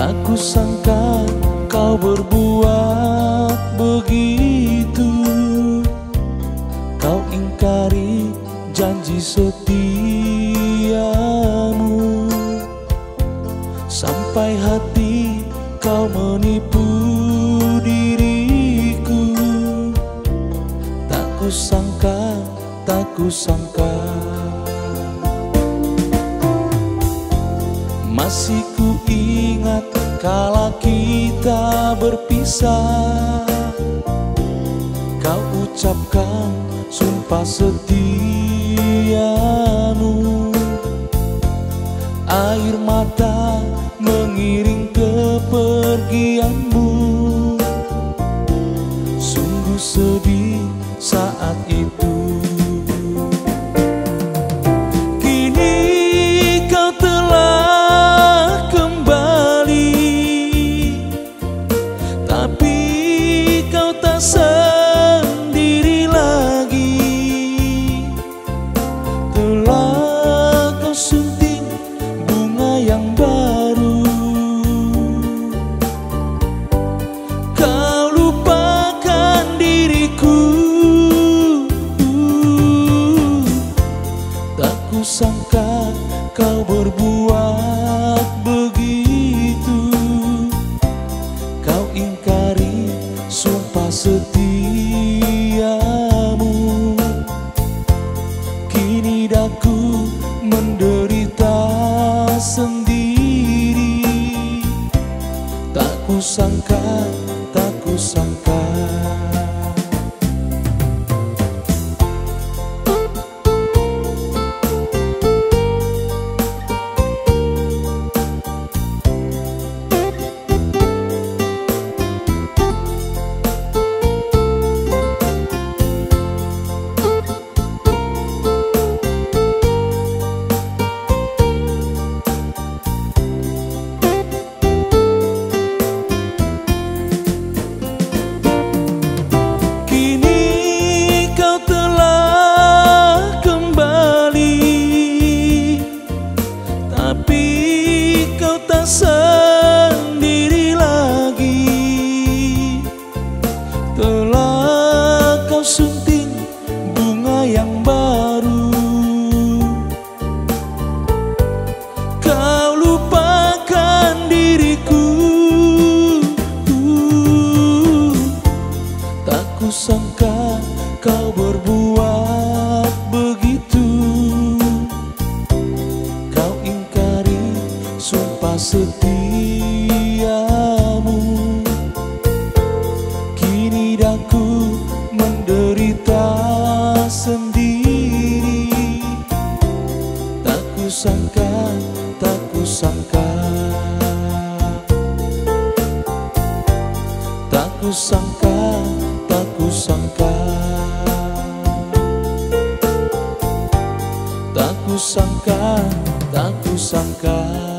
Aku sangka kau berbuat begitu. Kau ingkari janji setiamu. Sampai hati kau menipu diriku. Tak kusangka, tak kusangka Masih ku ingat kala kita berpisah. Kau ucapkan sumpah setiamu. Air mata mengiring kepergianmu Tak kusangka kau berbuat begitu. Kau ingkari sumpah setiamu. Kini daku menderita sendiri. Tak kusangka, tak kusangka setiamu. Kini daku menderita sendiri. Tak kusangka, tak kusangka. Tak kusangka, tak kusangka. Tak kusangka, tak kusangka